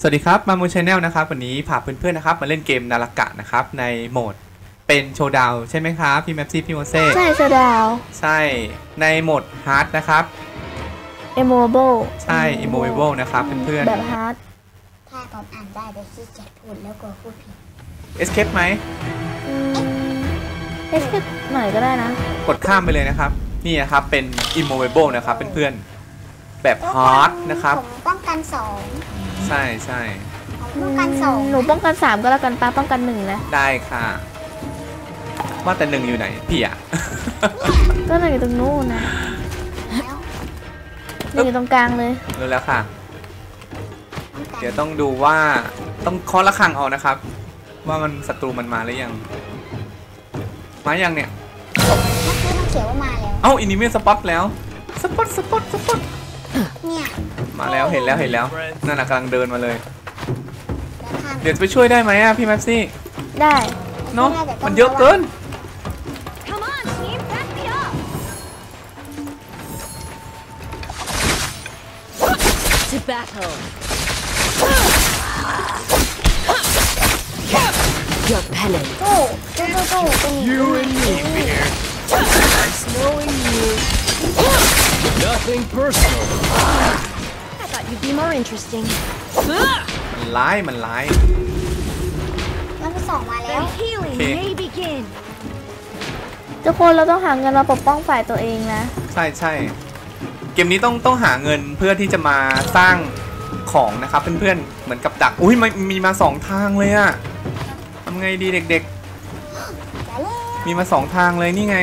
สวัสดีครับมามู Channel นะครับวันนี้พาเพื่อนๆนะครับมาเล่นเกม Naraka นะครับในโหมดเป็น Showdown ใช่ไหมครับพี่แมปซี่พี่โมเซ่ใช่ Showdown ใช่ในโหมด hard นะครับ Immovable ใช่ Immovable นะครับเพื่อนๆแบบ hard ถ้าตอนอ่านได้แต่ขี้เกียจพูดแล้วกลัวพูดผิด escape ไหมเอ็กซ์หน่อยก็ได้นะ กดข้ามไปเลยนะครับ นี่นะครับเป็น immovable นะครับเพื่อนๆแบบฮาร์ดนะครับผมป้องกันสอง ใช่ใช่ผมป้องกันสองหนูป้องกันสามก็แล้วกันป้าป้องกันหนึ่งนะได้ค่ะ ว่าแต่หนึ่งอยู่ไหนพี่อะก็หนึ่งอยู่ตรงนู้นนะแล้วหนึ่งอยู่ตรงกลางเลยรู้แล้วค่ะป้องกันเดี๋ยวต้องดูว่าต้องเคาะระฆังเอานะครับ ว่ามันศัตรูมันมาหรือยัง มายังเนี่ยเมื่อกี้มันเขียนว่ามาแล้ว เอ้า enemy spot แล้ว spot spot spot เนี่ย มาแล้วเห็นแล้วเห็นแล้วนั่นน่ะกำลังเดินมาเลยแล้วข้ามเดี๋ยวจะไปช่วยได้ไหมอะพี่แม็ปซี่ได้เนาะมันเยอะเกิน Come on team back me up to battle. Your penance. โก้โก้โก้โก้เป็น You and me, Fear. Nice knowing you. Nothing personal. I thought you'd be more interesting. มันร้าย มันร้ายแล้วก็สองมาแล้ว healing Okay. may begin. ทุกคนเราต้องหาเงินมาปกป้องฝ่ายตัวเองนะ ใช่ใช่เกมนี้ต้องต้องหาเงินเพื่อที่จะมาสร้างของนะครับเพื่อนๆเหมือนกับดักอุ้ยมันมีมาสองทางเลยอะทำไงดีเด็กแล้วแล้วๆ มีมาสองทางเลยนี่ไง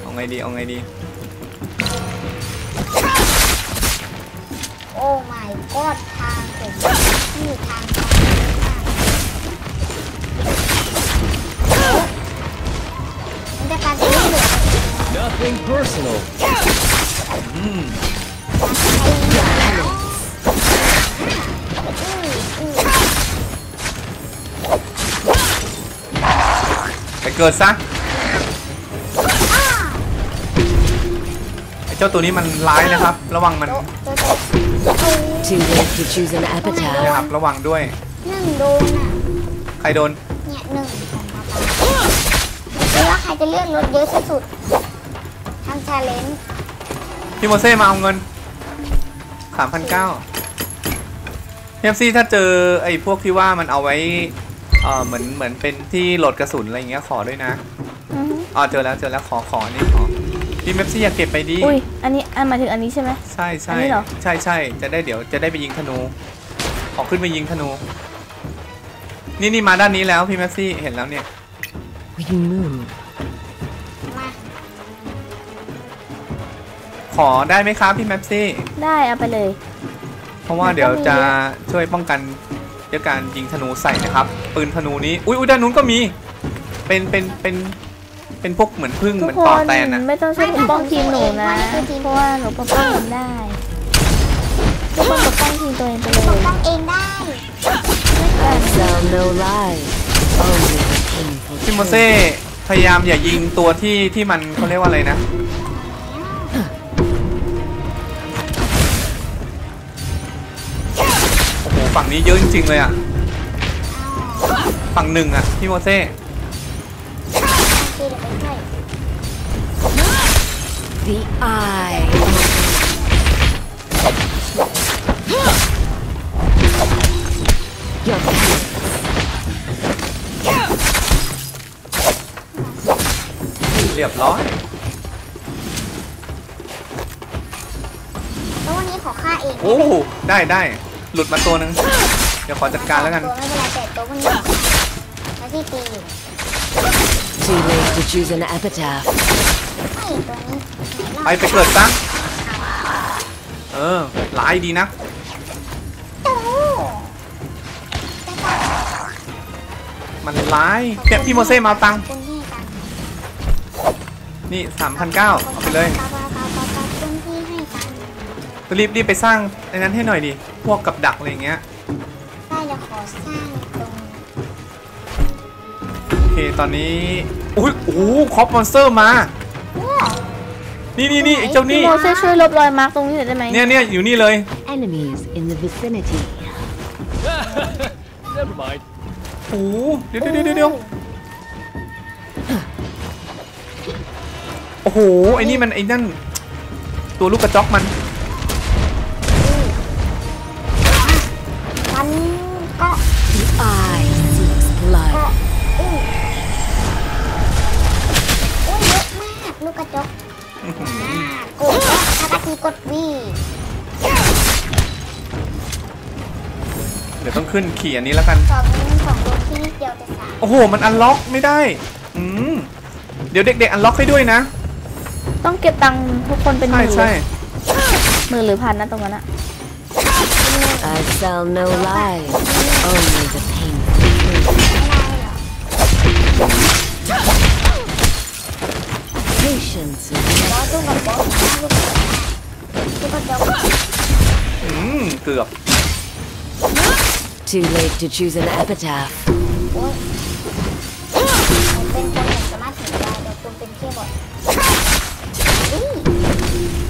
เอาไงดีเอาไงดี my god ทางผมนี่ทางทางมันจะการเป็นเหลือ Nothing personal. อืมไปเกิดซะไอ้เจ้าตัวนี้มันร้ายนะครับ ระวังมันโต๊ะโต๊ะโต๊ะโอ้ Too late to choose an epitaph. นะครับระวังด้วย หนึ่งโดนอะ ใครโดน เนี่ยหนึ่งของมาปาดูว่าใครจะเลือกรถเยอะที่สุดทำ challengeพี่โมเซ่มาเอาเงินสามพันเก้าเอฟซีถ้าเจอไอ้พวกที่ว่ามันเอาไว้เออเหมือนเหมือนเป็นที่โหลดกระสุนอะไรอย่างเงี้ยขอด้วยนะอือฮึอ๋อเจอแล้วเจอแล้วขอขออันนี้ขอ พี่เมปซี่อยากเก็บไปดีอุ้ย อันนี้อันหมายถึงอันนี้ใช่ไหม ใช่ใช่อันนี้เหรอ ใช่ใช่จะได้เดี๋ยวจะได้ไปยิงธนู ขอขึ้นไปยิงธนู นี่นี่มาด้านนี้แล้วพี่เมปซี่เห็นแล้วเนี่ย We move. มาขอได้ไหมครับพี่เมปซี่ ได้เอาไปเลย เพราะว่าเดี๋ยวจะช่วยป้องกันด้วยการยิงธนูใส่นะครับ ปืนธนูนี้ อุ้ยอุ้ยด้านนู้นก็มี เป็นเป็นเป็น เป็นพวกเหมือนพึ่งทุเหกมือนคต่อนแตนอะไม่ต้องช่วยปกป้องทีมหนูนะ เพราะว่าหนูปกป้องทีมได้ทุกคนปกป้องทีมตัวเองไปเลปกยป้องเองได้ Tell no lies. Only the painful พี่โม truth. เซ่พยายามอย่ายิงตัวที่ที่มันเขาเรียกว่าอะไรนะ โอ้โหฝั่งนี้เยอะจริงๆเลยอะฝั่งหนึ่งอะพี่โมเซ่ The eye. Your penance. เรียบร้อยแล้ววันนี้ขอฆ่าเองโอ้ได้ได้หลุดมาตัวหนึ่งเดี๋ยวขอจัดการแล้วกันตัวไม่เป็นไรแต่ตัววันนี้แล้วที่ตีอยู่ Too late to choose an epitaph. ไม่ตัวนี้ไปไปเกิดซะเออร้ายดีนะโอ้มันร้ายเพี่ยพี่โมเซ่มาเอาตังค์คุณที่ตังค์นี่สามพันเก้าเอาไปเลยปาปาปาปาปาคุณที่ให้ตังค์รีบรีบไปสร้างไอ้นั้นให้หน่อยดิ พวกกับดักอะไรอย่างเงี้ย ได้จะขอสร้าง ตรงโอเคตอนนี้อุ้ยโอ้โหคอปมอนสเตอร์มาว้าวนี่นี่นี่ไอ้เจ้าพี่นี่โมเซ่ช่วยลบรอยมาร์กตรงนี้หน่อยได้ไหมเนี่ยเนี่ยอยู่นี่เลย Enemies in the vicinity. Never mind. โอ้โหเดี๋ยวเดี๋ยวเดี๋ยวเดี๋ยวโอ้โหไอ้นี่มันไอ้นั่นตัวลูกกระจอกมันมัน กะทีกดวีเดี๋ยวต้องขึ้นขี่อันนี้แล้วกันสองสองตัวที่นิดเดียวจะสามโอ้โห มันอันล็อกไม่ได้ อืม เดี๋ยวเด็กๆ อันล็อกให้ด้วยนะ ต้องเก็บตังค์ทุกคนเป็นหใช่มื่นเลใช่ยหมื่นหรือพันนะตรงนั้นอะ I sell no lies, only the painful truth. ไม่ได้หรอก Patience is บอสลูกกับบอสลูก เกือบ too late to choose an epitaph. โอ้ยผมเป็นคนอย่างสามารถเห็นได้แต่คุณเป็นแค่บอสอุ้ย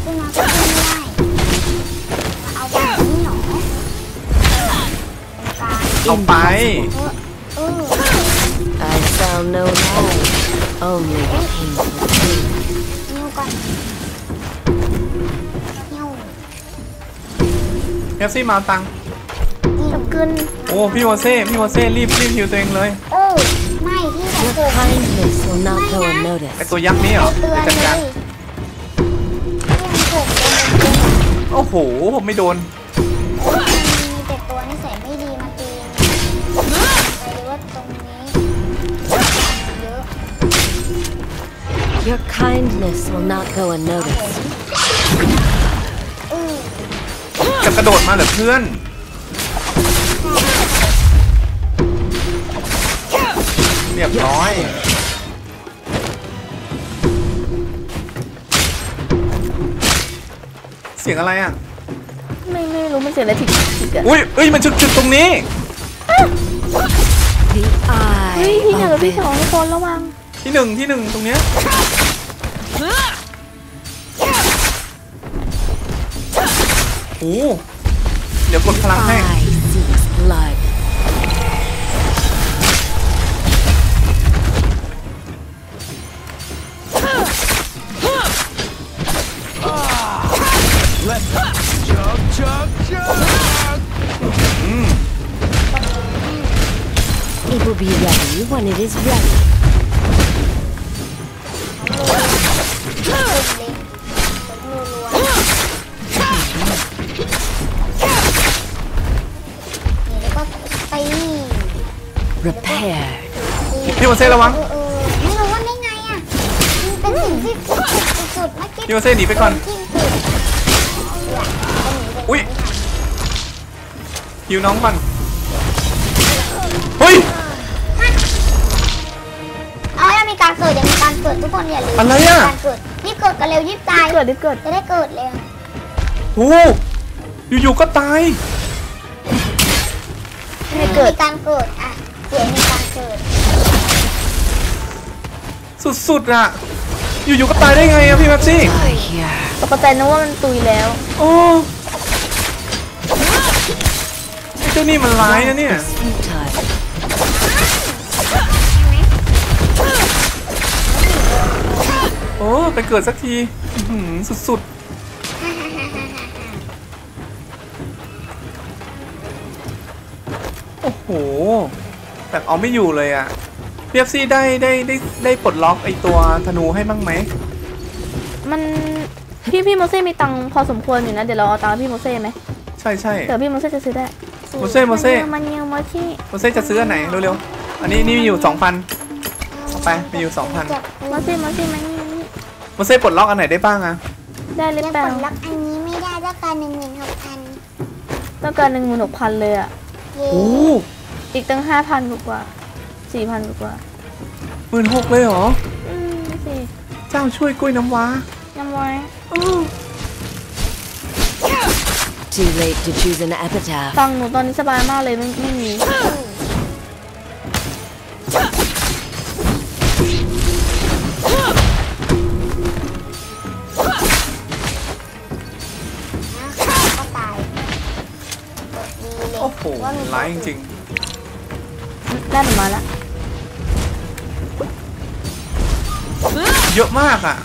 ขึ้นมาก็ขึ้นไม่ได้มาเอาแบบนี้หนอเป็นการเอาไป เออ I sell no lies, only the painful truth. นิ้วก่อน เอฟซี่มาเอาตังค์จับขึ้นโอ้พี่โมเซ่พี่โมเซ่รีบรีบฮิวตัวเองเลยโอ้ไม่ที่ไหน Your เกิด kindness will not go ไอ unnoticed. ตัวยักษ์นี่เหรอเตือนจัดเลการยที่มันเกิดเป็นเป็นโอ้โหผมไม่โดนมันมีแต่ตัวนิสัยไม่ดีมาตีไปเลยว่าตรงนี้เยอะ Your kindness will not go unnoticed. จะกระโดดมาเหรอเพื่อนเรียบร้อยเสียงอะไรอะ ไม่ไม่รู้มันเสียงอะไรถิกถิกอะอุ้ยเอ้ยมันจุดจุดตรงนี้ The เฮ้ย eye พี่หนึ่งกับ of พี่ it. สองทุกคนระวัง ที่หนึ่งที่หนึ่งตรงเนี้ย โอ้เดี๋ยวกดพลังให้ Eye seeks blood. Left. Jump, jump, jump. It will be ready when it is ready. Prepared. พี่โมเซ่ระวังเออเออไม่รู้ว่าได้ไงอะมันเป็นสิ่งที่สุดๆเมื่อกี้พี่โมเซ่หนีไปก่อนที่สุดอุ้ยฮิวน้องก่อนเฮ้ยเอาแล้วมีการเกิดยังมีการเกิดทุกคนอย่าลืมอะไรอะมีการเกิดรีบเกิดกันเร็วรีบตายเกิดดิเกิดจะได้เกิดเร็วโอ้อยู่ๆก็ตายให้เกิดมีการเกิดอะ เสียงมีการเกิด สุดๆอะอยู่ๆก็ตายได้ไงอะพี่แม็ปซี่ Die here. ตกใจนึกว่ามันตุยแล้ว โอ้ไอ้เจ้านี่มันร้ายนะเนี่ย It's futile. โอ้ไปเกิดสักทีอื้อหือสุดๆ โอ้โห แบบเอาไม่อยู่เลยอะพีเอฟซีได้ได้ได้ได้ปลดล็อกไอตัวธนูให้บ้างไหม มันพี่พี่โมเซ่มีตังค์พอสมควรอยู่นะ เดี๋ยวเราเอาตังค์ให้พี่โมเซ่ไหมใช่ใช่เดี๋ยวพี่โมเซ่จะซื้อได้โมเซ่โมเซ่มันยังโมเซ่โมเซ่จะซื้ออันไหนเร็วๆอันนี้นี่มีอยู่สองพันเอาไปมีอยู่สองพันเจ็บโมเซ่โมเซ่มันนี่โมเซ่ปลดล็อกอันไหนได้บ้างอะได้หรือยังเปล่ากดล็อกอันนี้ไม่ได้ต้องการหนึ่งหมื่นหกพันต้องการหนึ่งหมื่นหกพันเลยอะเย้โอ้ อีกตั้งห้าพันกว่าสี่พันกว่าหมื่นหกเลยเหรอ อืมดูสิเจ้าช่วยกล้วยน้ำว้ายังไว้ Too late to choose an epitaph. ตังค์หนูตอนนี้สบายมากเลยไม่ไม่มีก็ตายกดดีเลยโอ้โหร้ายจริง ได้หนูมาแล้ว เยอะมากอะ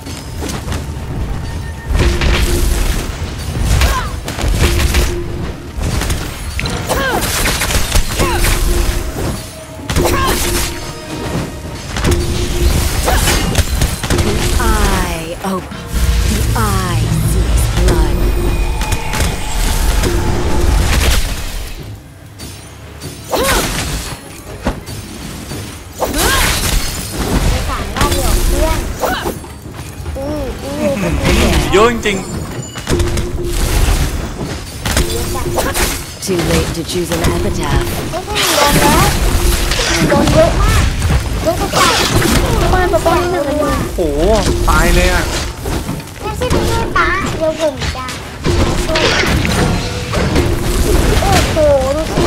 to choose an epitaph. ไม่ใช่มันโดนแล้วมันโดนเยอะมากเยอะจัดทำไมปกป้องหนึ่งอันนี้ๆโอ้โหตายเลยอะแม่ใช่ไปช่วยป้าเดี๋ยวผมจะช่วยโอ้โหดูสิ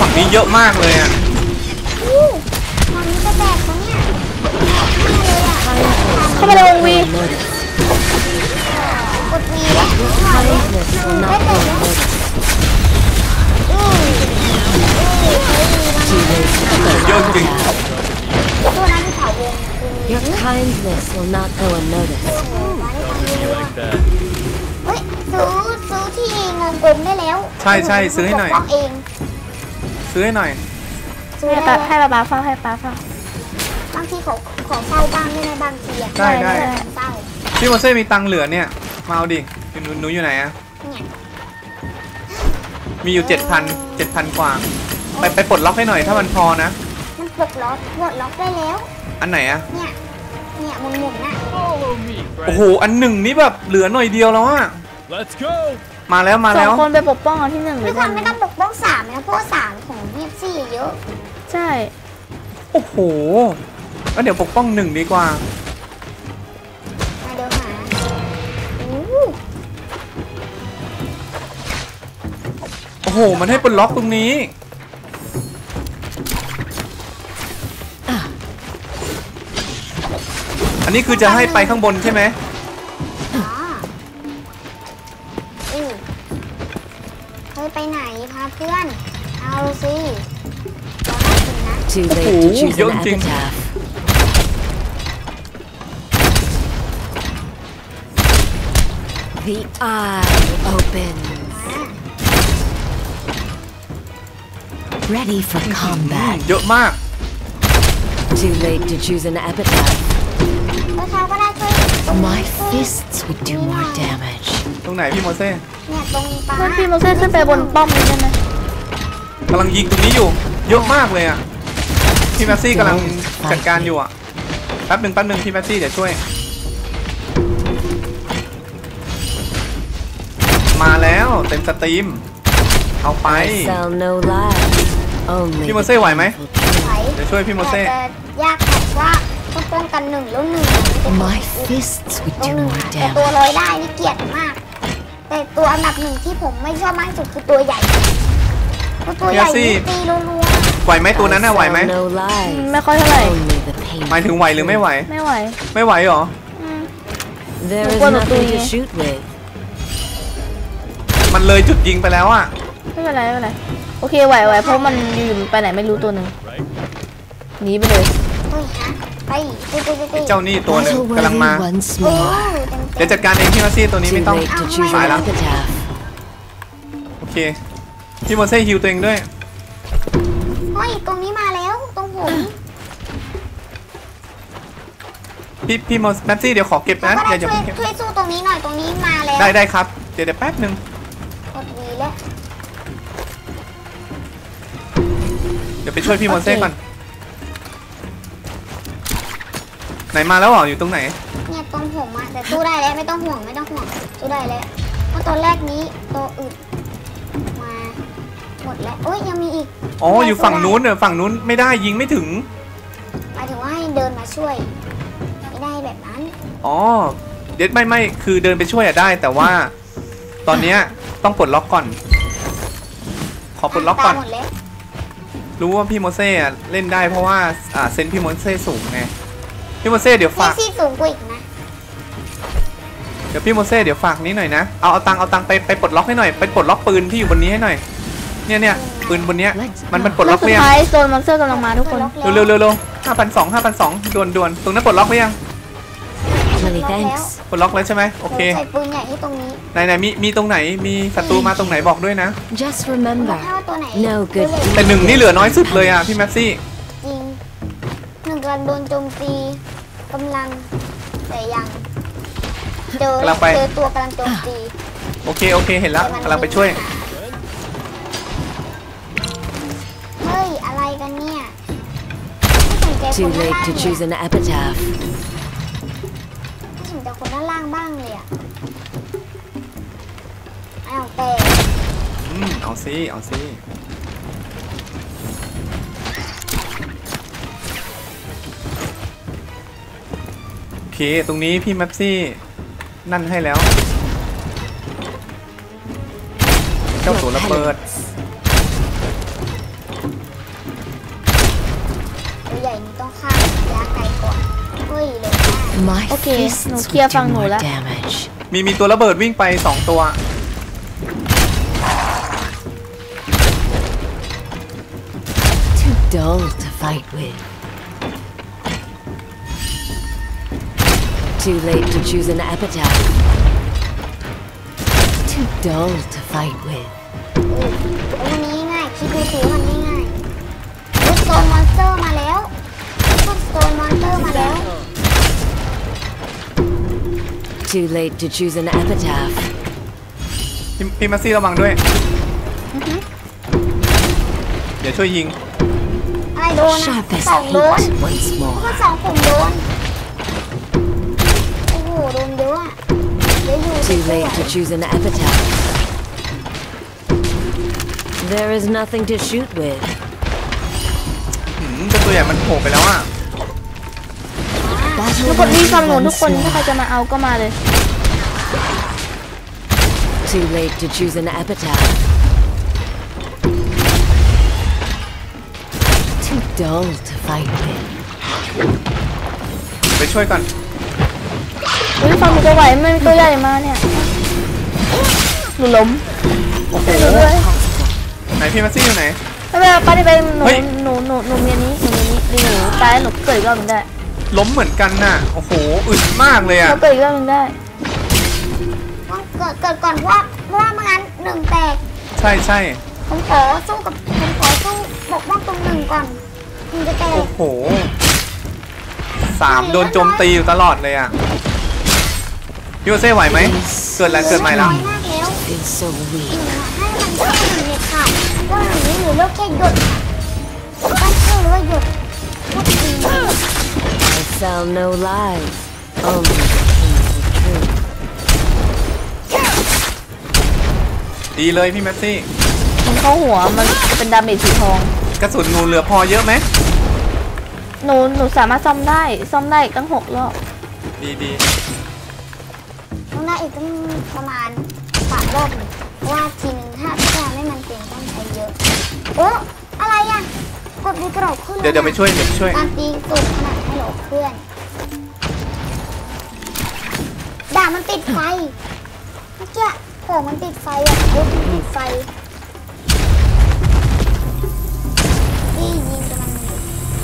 ฝั่งนี้เยอะมากเลยอะอู้มันจะแตกเขาเนี่ยแน่เลยอะเข้ามาในวงวี Notice. กดวีแล้วหายแล้ว Kindness will ได้ not แต่ go แล้ว unnoticed. อืออือใช้วี Too late to choose an Yo, Jing. epitaph. ตัวนั้นที่เผาวงคือ Your kindness will not go unnoticed. โอ้โหมาได้ตังค์เย You อะ like that? เฮ้ยซื้อซื้อที่งงกลมได้แล้วใช่ใช่ซื้อให้หน่อยปกป้งเองซื้อให้หน่อย ซื้อให้ได้ป้าให้ป้าป้าเฝ้าให้ป้าเฝ้าบางทีขอขอเฝ้าบ้างได้ไหมบางทีอะได้ได้ เฝ้าพี่โมเซ่มีตังค์เหลือเนี่ย มาเอาดิหนูหนูอยู่ไหนอะเนี่ย มีอยู่เจ็ดพันเจ็ดพันกว่า ไปไปปลดล็อกให้หน่อยถ้ามันพอนะ มันปลดล็อกปลดล็อกได้แล้ว อันไหนอะเนี่ย เนี่ยหมุนหมุนๆน่ะ Follow me, โอ้โห friend. อันหนึ่งนี่แบบเหลือหน่อยเดียวแล้วอะ Let's go. มาแล้วมาสอแล้งว คนไปปกป้องเอาที่หนึ่งหรืไม่อควรไม่ต้องปกป้องสามนะเพราะว่าสามของเบียซี่เยอะ ใช่ โอ้โหก็เดี๋ยวปกป้องหนึ่งดีกว่ามา โอ้โห มันให้ปลดล็อกตรงนี้ อันนี้คือจะให้ไปข้างบนใช่ไหมอ๋ออือเฮ้ยไปไหนพาเพื่อน เอาสิเราให้กินนะ Too late Oh, to choose yo, an Jing. epitaph. The eye opens. Ready for combat. เยอะมาก Too late to choose an epitaph. แล้วเขาก็ได้ช่วยตรง My นี้ช่วย fists would do more damage. ตรงไหนพี่โมเซ่เนี่ยตรงปลาเพื่อนพี่โมเซ่ขึ้นไปบนป้อมนี้ได้ไหมกำลังยิงตรงนี้อยู่ เยอะมากเลยอะ พี่แมสซี่กำลังจัดการอยู่อะ แป๊บหนึ่งแป๊บหนึ่งพี่แมสซี่เดี๋ยวช่วย มาแล้วเต็ม stream เอาไป I sell no lies. Only พี่โม the เซ่ไหวไหม painful ไหว truth. เดี๋ยวช่วยพี่โมแต่เซ่จะยากแบบว่าต้องป้องกันหนึ่งแล้วหนึ่ง My fists would ตรง do หนึ่ง more อะแต่ตัว damage. ลอยได้นี่เกลียดมาก แต่ตัวอันดับหนึ่งที่ผมไม่ชอบมากที่สุดคือตัวใหญ่เพราะตัวใหญ่นี่ตีรัวไหวไหมตัวนั้นน่ะ I ไหวไหม sell no อืม lies. ไม่ค่อยเท่าไหร่ Only the painful หมายถึงไหวหรือไม่ไหว ไม่ไหว ไม่ไหวเหรออืม There is Well, the nothing to three. shoot with. มันเลยจุดยิงไปแล้วอะไม่เป็นไรไม่เป็นไร โอเคไหวไหวเพราะมันอยู่ๆไปไหนไม่รู้ตัวหนึ่ง Right? หนีไปเลยๆเฮ้ยฮะไปตีตีตีตีเจ้านี่ตัวหนึ่ง Battle กำลัง worthy มา once โอ้ more. เต็มเดี๋ยวจัดการเองพี่แมสซี่ตัวนี้ Too ไม่ต้อง late to choose Phải an lắm. epitaph. โอเคพี่โมเซ่ฮิวตัวเองด้วยเฮ้ยตรงนี้มาแล้วตรงผมพี่พี่โมแมสซี่เดี๋ยวขอเก็บแล้วนะก็อได้ย่าอย่าช่วยเพิ่งเก็บช่วยสู้ตรงนี้หน่อยตรงนี้มาแล้วได้ได้ครับเดี๋ยวเดี๋ยวแป๊บหนึ่งกดวีแล้ว เดี๋ยวไปช่วยพี่โมเซ่ก่อนไหนมาแล้วเหรออยู่ตรงไหนเนี่ยตรงผมอะแต่สู้ได้แล้วไม่ต้องห่วงไม่ต้องห่วงสู้ได้แล้วเพราะตัวแรกนี้ตัวอึดมาหมดแล้วโอ้ยยังมีอีกอ๋ออยู่ฝั่งนู้นเนอะฝั่งนู้นไม่ได้ยิงไม่ถึงหมายถึงว่าให้เดินมาช่วย ไม่ได้แบบนั้นอ๋อเด็ดไม่ไม่คือเดินไปช่วยอะได้ แต่ว่า ตอนเนี้ยต้องปลดล็อกก่อน ขอปลดล็อกก่อนตามหมดแล้ว รู้ว่าพี่โมเซ่อะเล่นได้เพราะว่าอ่าเซนส์พี่โมเซ่สูงไงพี่โมเซ่เดี๋ยวเมฝากซี่สูงกว่าอีกนะเดี๋ยวพี่โมเซ่เดี๋ยวฝากนี้หน่อยนะเอาเอาตังค์เอาตังค์ไปไปปลดล็อกให้หน่อยไปปลดล็อกปืนที่อยู่บนนี้ให้หน่อยเนี่ยเนี่ยปืนบนเนี้ย Let's มันมัน go. ปลดแล้ล็วอกสุหดรือยังท้ายโซน monster กำลังมาทุกคนล็อกเร็วเร็วเร็วห้าพันสองห้าพันสองด่วนด่วนตรงนั้นปลดล็อกหรือยัง Many thanks. ปลดล็อกแล้วใช่ไหมโอเคใส่ปืนใหญ่ที่ตรงนี้ไหนไหนมีมีตรงไหนมีศัตรูมาตรงไหนบอกด้วยนะ Just บอก remember, ให้ว่าตัวไหน No good ตัวเล็กแต่หนึ่งนี่เหลือน้อยสุดเลยอะพี่แม็กซี่จริงหนึ่งกำลังโดนโจมตีกำลังแต่ยังเจอกำลังไป เจอตัวกำลังโจมตีโอเคโอเคเห็นแล้วกำลังไปช่วย เฮ้ยอะไรกันเนี่ยไม่สนใจค too นด้าน late ล่าง to เลย choose อะ an epitaph. คนด้านล่างบ้างเลยอะอ้าวแต่อืมเอาซิเอาซิโอเค ตรงนี้พี่แม็กซี่นั่นให้แล้ว เจ้าตัวระเบิด My Okay, fists no, would kia do phang more nổ lại. damage. มีมีตัวระเบิดวิ่งไปสองตัว Too dull to fight with. Too late to choose an epitaph. Too dull to fight with. วันนี้ง่ายคิดดูสิว่ามันง่ายๆลูกโซนมอนสเตอร์มาแล้วลูกโซนมอนสเตอร์มาแล้ว Too late to choose an epitaph. พี่พี่แม็กซี่ระวังด้วย เดี๋ยวช่วยยิงอะไรโดนอะ Sharp as สองโดน hate once ก็ more. สองผมโดน โอ้โห โดนเยอะอะเยอะอยู่ Too late to choose an epitaph. There is nothing to shoot with. หืมเจ้าตัวใหญ่มันโผล่ไปแล้วอะ ทุกคนรีบฟังหนูทุกคนถ้าใครจะมาเอาก็มาเลย Too late to choose an epitaph. Too dull to fight with. ไปช่วยก่อนอุ้ยฟังหนูจะไหวไหม่มีตัวใหญ่มาเนี่ยหนูล้มโอ้โหหนูด้วยไหนพี่แม็กซี่อยู่ไหนไม่เป็นไรป้าที่ไปหนูเฮ้ยหนูหนูหนูเมียนี้หนูเมียนี้ดีหนูตายแล้วหนูเกิดอีกรอบหนึงได้ ล้มเหมือนกันน่ะ โอ้โห อึดมากเลยอะเราเกิดอีกรอบหนึงได้ต้องเกิดเกิดก่อนเพราะว่าเพราะว่าไม่งั้นหนึ่งแตก ใช่ใช่ผมขอสู้กับผมขอสู้ปกป้องตรงหนึ่งก่อนถึงจะแตก โอ้โหสามโดนโจมตีอยู่ตลอดเลยอะพี่โอเซ่ไหวไหม เกิดอะไรเกิดใหม่แล้ว น้อยมากแล้ว Feels so ห weak. นึ่งอะให้มันเข้าหนึ่งเด็ดขาดว่าหนึ่งนี้หรือเลิกแค่หยุดตั้งชื่อหรือว่าหยุดพูดจริ ง I sell no lies, only the painful truth. ดีเลยพี่แม็กซี่ มันเข้าหัวมันจะเป็นดาเมจสีทอง กระสุนหนูเหลือพอเยอะไหม หนูหนูสามารถซ่อมได้ ซ่อมได้อีกตั้งหกรอบดีดีต้องได้อีกตั้งประมาณสามรอบหนึ่งเพราะว่าทีนึงถ้าถ้าไม่มันเต็มต้องใช้เยอะ โอ้อะไรอะ กดดีกระโดดขึ้นเดี๋ยวเดี๋ยวไปช่วยเดี๋ยวไปช่วย การตีสูงขนาดให้โหลเพื่อนด่ามันติดไฟเมื่อกี้โอ้มันติดไฟอะรถมันติดไฟพี่ยิงกำลังอยู่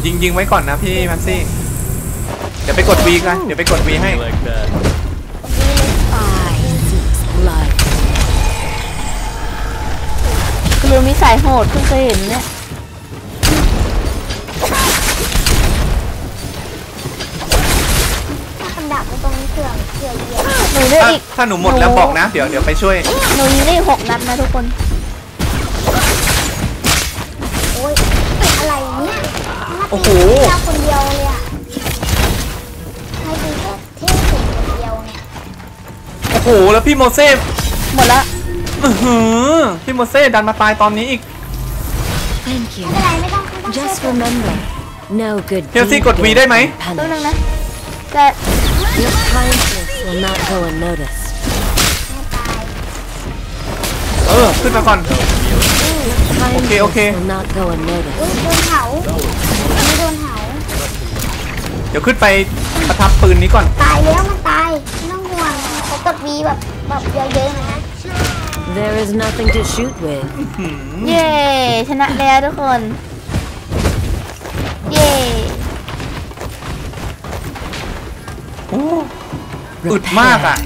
ยิงยิงไว้ก่อนนะพี่แม็กซี่ เดี๋ยวไปกด V กันเดี๋ยวไปกด V ให้ Like that. I seeks blood. คือมีสายโหดเพิ่งเคยเห็นเนี่ย อนเหยียบหนูได้ถ้าอีกถ้าหนูหมดแล้วบอกนะ เดี๋ยวเดี๋ยวไปช่วย หนูยิงได้อีกหกนัดนะทุกคน โอ้ยอะไรเนี่ยมาโอ้ตีโหเราคนเดียวเลยอะใครตีแค่เท่เก่งคนเดียวเนี่ยโอ้โห แล้วพี่โมเซ่หมดละอื้อหือพี่โมเซ่ดันมาตายตอนนี้อีก Thank ไม่ you. เป็นไรไม่ต้องไม่ต้องช่วย Just ผม remember, no good เฮลซี่ deed กด V ได้ไหม goes ตัวนึง unpunished. นะ แต่ Your kindness will not go unnoticed. ไม่ตายเออ ขึ้นมาก่อน Kindness okay. will not go unnoticed. อุ้ยโดนเผาไม่โดนเผาเดี๋ยวขึ้นไปประทับปืนนี้ก่อน ตายแล้วมันตายไม่ต้องห่วงเขากดวีแบบแบบเยอะๆหน่อยนะ There is nothing to shoot with. เย้ชนะแล้วทุกคน เย้ อ้อึดมากอะ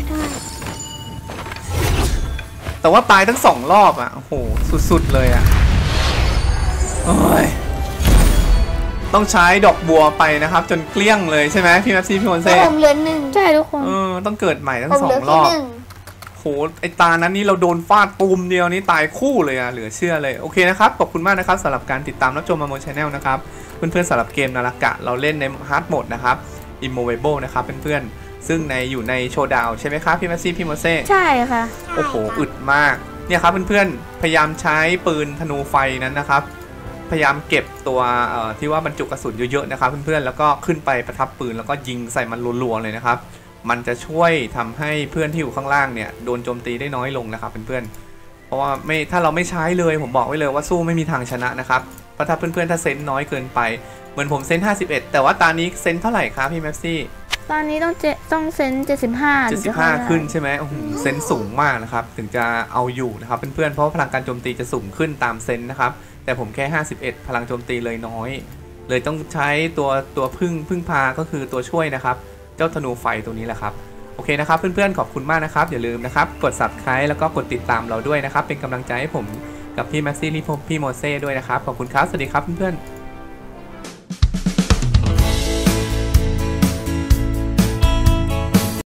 แต่ว่าตายทั้งสองรอบอะ โอ้โห สุดๆเลยอะโอ้ยต้องใช้ดอกบัวไปนะครับ จนเกลี้ยงเลยใช่ไหมพี่แม็ปซี่พี่มอนแต่เซ่ผมเหลือหนึ่งใช่ทุกคนเออต้องเกิดใหม่ทั้งผมสอเหลืงอรแค่อบหนึ่งโหไอตานั้นนี่เราโดนฟาดปูมเดียวนี่ตายคู่เลยอะเหลือเชื่อเลย โอเคนะครับ ขอบคุณมากนะครับสำหรับการติดตามรับชมมาโม Channel นะครับ เพื่อนๆสำหรับเกม Naraka เราเล่นใน hard mode นะครับ immovable นะครับเพื่อนๆ ซึ่งในอยู่ใน Showdown ใช่ไหมครับพี่แมสซี่พี่โมเซ่ใช่ค่ะ โอ้โหอึดมาก เนี่ยครับเพื่อนๆ พยายามใช้ปืนธนูไฟนั้นนะครับ พยายามเก็บตัวเอ่อที่ว่าบรรจุกระสุนเยอะๆนะครับเพื่อนๆ แล้วก็ขึ้นไปประทับปืนแล้วก็ยิงใส่มันรัวๆเลยนะครับ มันจะช่วยทำให้เพื่อนที่อยู่ข้างล่างเนี่ยโดนโจมตีได้น้อยลงนะครับเพื่อนๆ เพราะว่าไม่ถ้าเราไม่ใช้เลยผมบอกไว้เลยว่าสู้ไม่มีทางชนะนะครับ เพราะถ้าเพื่อนๆถ้า Zen น้อยเกินไป เหมือนผม Zen 51 แต่ว่าตอนนี้ Zen เท่าไหร่ครับพี่แม็กซี่ ตอนนี้ต้องเจต้องเซนเจ็ดสิบห้า75ขึ้นใช่ไหมโอ้โห Zen สูงมากนะครับ ถึงจะเอาอยู่นะครับเพื่อนๆเพราะว่าพลังการโจมตีจะสูงขึ้นตาม Zen นะครับ แต่ผมแค่ 51 พลังโจมตีเลยน้อย เลยต้องใช้ตัวตัวพึ่งพึ่งพาก็คือตัวช่วยนะครับ เจ้าธนูไฟตัวนี้แหละครับโอเคนะครับเพื่อนๆขอบคุณมากนะครับ อย่าลืมนะครับ กด subscribe แล้วก็กดติดตามเราด้วยนะครับ เป็นกำลังใจให้ผม กับพี่แม็กซี่รีพพี่โมเซ่ด้วยนะครับ ขอบคุณครับ สวัสดีครับเพื่อนๆ